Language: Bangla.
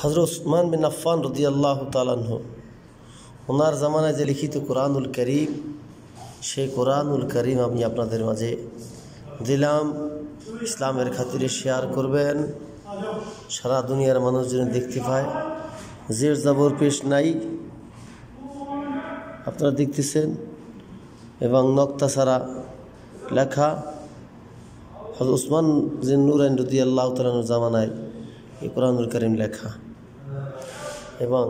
হজরত উসমান বিন আফান রদি আল্লাহ তালাহ ওনার জামানায় যে লিখিত কোরআনুল করিম, সেই কোরআনুল করিম আমি আপনাদের মাঝে দিলাম। ইসলামের খাতিরে শেয়ার করবেন। সারা দুনিয়ার মানুষ যেন দেখতে পায়। জের জাবর পেশ নাই। আপনারা দেখতেছেন? এবং নক্তা ছাড়া লেখা হজরত উসমান জিন নুরাইন রদি আল্লাহ তালানুর জামানায় এই কোরআনুল করিম লেখা এবং